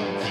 So